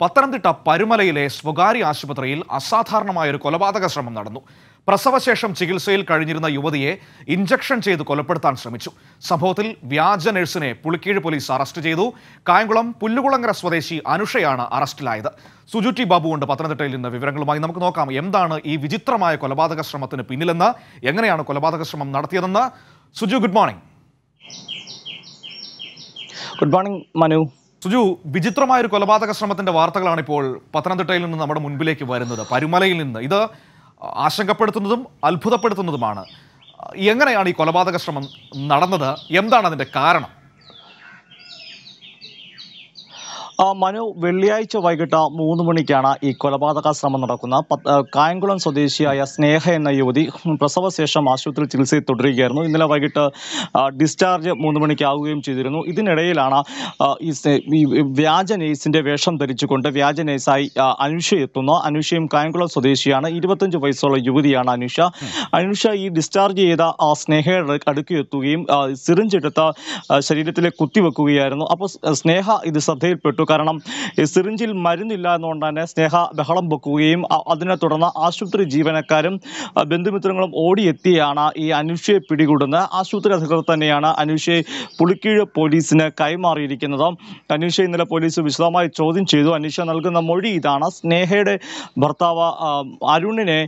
പത്തനംതിട്ട പരുമലയിലെ സ്വകാര്യ ആശുപത്രിയിൽ അസാധാരണമായ ഒരു കൊലപാതക ശ്രമം നടന്നു. പ്രസവശേഷം ചികിത്സയിൽ കഴിഞ്ഞിരുന്ന യുവതിയെ ഇഞ്ചക്ഷൻ ചെയ്ത് കൊലപ്പെടുത്താൻ ശ്രമിച്ചു. സംഭവത്തിൽ വ്യാജ നഴ്സിനെ പുളിക്കീഴ് പോലീസ് അറസ്റ്റ് ചെയ്തു. കായംകുളം പുല്ലുകുളങ്ങര സ്വദേശി അനുഷയാണ് അറസ്റ്റിലായത്. സുജു ടി ബാബു ഉണ്ട് പത്തനംതിട്ടയിൽ നിന്ന് വിവരങ്ങളുമായി. നമുക്ക് നോക്കാം എന്താണ് ഈ വിചിത്രമായ കൊലപാതക ശ്രമത്തിന് പിന്നിലെന്ന്? എങ്ങനെയാണ് കൊലപാതക ശ്രമം നടത്തിയതെന്ന്? Suju good morning good morning Manu. Suju വിചിത്രമായ ഒരു കൊലപാതക ശ്രമത്തിന്റെ വാർത്തകളാണ് ഇപ്പോൾ പത്തനംതിട്ടയിൽ നിന്ന് നമ്മുടെ മുൻപിലേക്ക് വരുന്നത് പരുമലയിൽ നിന്ന്. ഇത് ആശങ്കപ്പെടുത്തുന്നതും അത്ഭുതപ്പെടുത്തുന്നതുമാണ്. എങ്ങനെയാണ് ഈ കൊലപാതക ശ്രമം നടന്നത്? എന്താണ് അതിന്റെ കാരണം? മനു വെള്ളിയാഴ്ച വൈകിട്ട് മൂന്ന് മണിക്കാണ് ഈ കൊലപാതക ശ്രമം നടക്കുന്ന കായംകുളം സ്വദേശിയായ സ്നേഹ എന്ന യുവതി പ്രസവശേഷം ആശുപത്രിയിൽ ചികിത്സയിൽ തുടരുകയായിരുന്നു. ഇന്നലെ വൈകിട്ട് ഡിസ്ചാർജ് മൂന്ന് മണിക്കാവുകയും ചെയ്തിരുന്നു. ഇതിനിടയിലാണ് ഈ വ്യാജ നേഴ്സിന്റെ വേഷം ധരിച്ചുകൊണ്ട് വ്യാജ നേഴ്സായി അനുഷ എത്തുന്നു. അനുഷയും കായംകുളം സ്വദേശിയാണ്. ഇരുപത്തഞ്ച് വയസ്സുള്ള യുവതിയാണ് അനുഷ. അനുഷ ഈ ഡിസ്ചാർജ് ചെയ്ത സ്നേഹയുടെ അടുക്കി എത്തുകയും ശരീരത്തിലെ സിറിഞ്ച് എടുത്ത് ആ, കുത്തിവെക്കുകയായിരുന്നു. അപ്പോൾ സ്നേഹ ഇത് ശ്രദ്ധയിൽപ്പെട്ടു. കാരണം സിറിഞ്ചിൽ മരുന്നില്ല എന്നുകൊണ്ട് തന്നെ സ്നേഹ ബഹളം വെക്കുകയും അതിനെ തുടർന്ന് ആശുപത്രി ജീവനക്കാരും ബന്ധുമിത്രങ്ങളും ഓടിയെത്തിയാണ് ഈ അനുഷയെ പിടികൂടുന്നത്. ആശുപത്രി അധികൃതർ തന്നെയാണ് അനുഷയെ പുളിക്കീഴ് പോലീസിന് കൈമാറിയിരിക്കുന്നത്. അനുഷ ഇന്നലെ പോലീസ് വിശദമായി ചോദ്യം ചെയ്തു. അനുഷ നൽകുന്ന മൊഴി ഇതാണ്. സ്നേഹയുടെ ഭർത്താവ് അരുണിനെ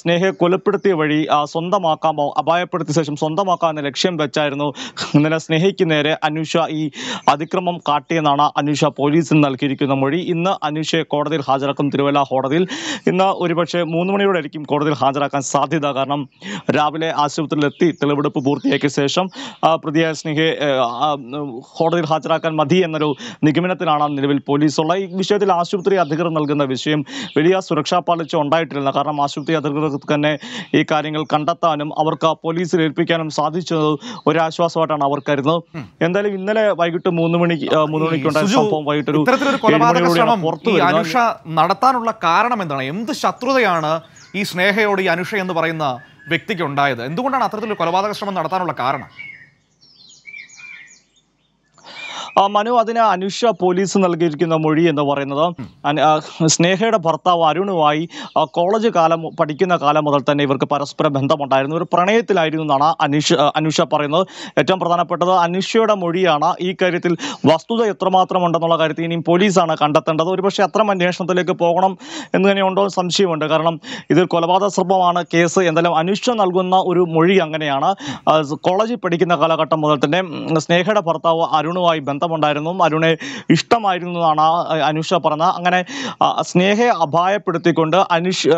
സ്നേഹയെ കൊലപ്പെടുത്തിയ വഴി സ്വന്തമാക്കാൻ അപായപ്പെടുത്തിയ ശേഷം സ്വന്തമാക്കാൻ ലക്ഷ്യം വെച്ചായിരുന്നു. ഇന്നലെ സ്നേഹയ്ക്ക് നേരെ അനുഷ ഈ അതിക്രമം കാട്ടിയെന്നാണ് അനുഷ പോലീസിന് നൽകിയിരിക്കുന്ന മൊഴി ഇന്ന് അനുഷയെ കോടതിയിൽ ഹാജരാക്കും തിരുവല്ല കോടതിയിൽ ഇന്ന് ഒരുപക്ഷെ മൂന്ന് മണിയോടെ ആയിരിക്കും കോടതിയിൽ ഹാജരാക്കാൻ സാധ്യത. കാരണം രാവിലെ ആശുപത്രിയിലെത്തി തെളിവെടുപ്പ് പൂർത്തിയാക്കിയ ശേഷം പ്രതിയായ സ്നേഹയെ കോടതിയിൽ ഹാജരാക്കാൻ മതി എന്നൊരു നിഗമനത്തിലാണ് നിലവിൽ പോലീസുള്ള ഈ വിഷയത്തിൽ ആശുപത്രി അധികൃതർ നൽകുന്ന വിഷയം വലിയ സുരക്ഷാ പാളിച്ച ഉണ്ടായിട്ടില്ല. കാരണം ആശുപത്രി അധികൃതർക്ക് തന്നെ ഈ കാര്യങ്ങൾ കണ്ടെത്താനും അവർക്ക് പോലീസിൽ ഏൽപ്പിക്കാനും സാധിച്ചത് ഒരു ആശ്വാസമായിട്ടാണ് അവർ കരുതുന്നത്. എന്തായാലും ഇന്നലെ വൈകിട്ട് മൂന്ന് മണി മൂന്ന് മണിക്കുണ്ടായ സംഭവം ഇത്തരത്തിലൊരു കൊലപാതക ശ്രമം ഈ അനുഷ നടത്താനുള്ള കാരണം എന്താണ്? എന്ത് ശത്രുതയാണ് ഈ സ്നേഹയോട് ഈ അനുഷ എന്ന് പറയുന്ന വ്യക്തിക്ക് ഉണ്ടായത്? എന്തുകൊണ്ടാണ് അത്തരത്തിലൊരു കൊലപാതക ശ്രമം നടത്താനുള്ള കാരണം? മനു അതിന് അനുഷ പോലീസ് നൽകിയിരിക്കുന്ന മൊഴി എന്ന് പറയുന്നത് സ്നേഹയുടെ ഭർത്താവ് അരുണുമായി കോളേജ് കാലം പഠിക്കുന്ന കാലം മുതൽ തന്നെ ഇവർക്ക് പരസ്പര ബന്ധമുണ്ടായിരുന്നു. ഒരു പ്രണയത്തിലായിരുന്നു എന്നാണ് അനുഷ അനുഷ പറയുന്നത്. ഏറ്റവും പ്രധാനപ്പെട്ടത് അനുഷയുടെ മൊഴിയാണ് ഈ കാര്യത്തിൽ വസ്തുത എത്രമാത്രം ഉണ്ടെന്നുള്ള കാര്യത്തിൽ ഇനിയും പോലീസാണ് കണ്ടെത്തേണ്ടത്. ഒരുപക്ഷെ അത്തരം അന്വേഷണത്തിലേക്ക് പോകണം എന്ന് തന്നെ ഉണ്ടോ സംശയമുണ്ട്. കാരണം ഇത് കൊലപാതക ശ്രമമാണ് കേസ്. എന്തായാലും അനുഷ നൽകുന്ന ഒരു മൊഴി അങ്ങനെയാണ്. കോളേജിൽ പഠിക്കുന്ന കാലഘട്ടം മുതൽ തന്നെ സ്നേഹയുടെ ഭർത്താവ് അരുണുമായി ബന്ധമുണ്ടായിരുന്നു. അരുണെ ഇഷ്ടമായിരുന്നു എന്നാണ് അനുഷ പറഞ്ഞത്. അങ്ങനെ സ്നേഹയെ അപായപ്പെടുത്തിക്കൊണ്ട് അനുഷ്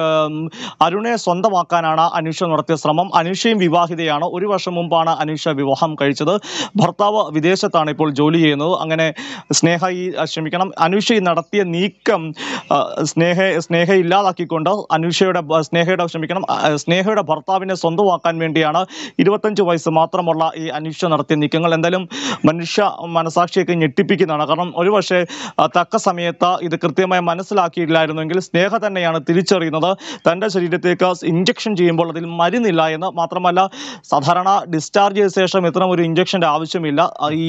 അരുണെ സ്വന്തമാക്കാനാണ് അനുഷ നടത്തിയ ശ്രമം. അനുഷയും വിവാഹിതയാണ്. ഒരു വർഷം മുമ്പാണ് അനുഷ വിവാഹം കഴിച്ചത്. ഭർത്താവ് വിദേശത്താണ് ഇപ്പോൾ ജോലി ചെയ്യുന്നത്. അങ്ങനെ സ്നേഹ ഈ ക്ഷമിക്കണം. അനുഷ നടത്തിയ നീക്കം സ്നേഹ സ്നേഹ ഇല്ലാതാക്കിക്കൊണ്ട് അനുഷയുടെ സ്നേഹയുടെ ക്ഷമിക്കണം സ്നേഹയുടെ ഭർത്താവിനെ സ്വന്തമാക്കാൻ വേണ്ടിയാണ് ഇരുപത്തഞ്ച് വയസ്സ് മാത്രമുള്ള ഈ അനുഷ നടത്തിയ നീക്കങ്ങൾ. എന്തായാലും മനുഷ്യ മനസാക്ഷിയൊക്കെ ഞെട്ടിപ്പിക്കുന്നതാണ്. കാരണം ഒരുപക്ഷെ തക്ക സമയത്ത് ഇത് കൃത്യമായി മനസ്സിലാക്കിയില്ലായിരുന്നെങ്കിൽ സ്നേഹ തന്നെയാണ് തിരിച്ചറിയുന്നത്. തന്റെ ശരീരത്തേക്ക് ഇഞ്ചക്ഷൻ ചെയ്യുമ്പോൾ അതിൽ മരുന്നില്ല എന്ന് മാത്രമല്ല സാധാരണ ഡിസ്ചാർജ് ചെയ്ത ശേഷം ഇത്തരം ഒരു ഇഞ്ചക്ഷന്റെ ആവശ്യമില്ല. ഈ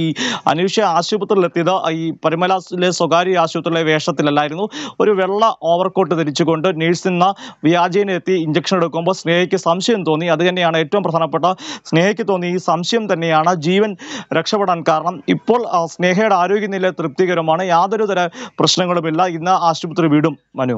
അനുഷ ആശുപത്രിയിലെത്തിയത് ഈ പരിമലയിലെ സ്വകാര്യ ആശുപത്രിയിലെ വേഷത്തിലല്ലായിരുന്നു. ഒരു വെള്ള ഓവർകോട്ട് ധരിച്ചുകൊണ്ട് നേഴ്സ് നിന്ന് വ്യാജേനെത്തി ഇഞ്ചക്ഷൻ എടുക്കുമ്പോൾ സ്നേഹയ്ക്ക് സംശയം തോന്നി. അത് തന്നെയാണ് ഏറ്റവും പ്രധാനപ്പെട്ട സ്നേഹയ്ക്ക് തോന്നി ഈ സംശയം തന്നെയാണ് ജീവൻ രക്ഷപ്പെടാൻ കാരണം. ഇപ്പോൾ സ്നേഹയുടെ ആരോഗ്യനില തൃപ്തികരമാണ്. യാതൊരു തര പ്രശ്നങ്ങളുമില്ല. ഇന്ന് ആശുപത്രി വീടും മനു.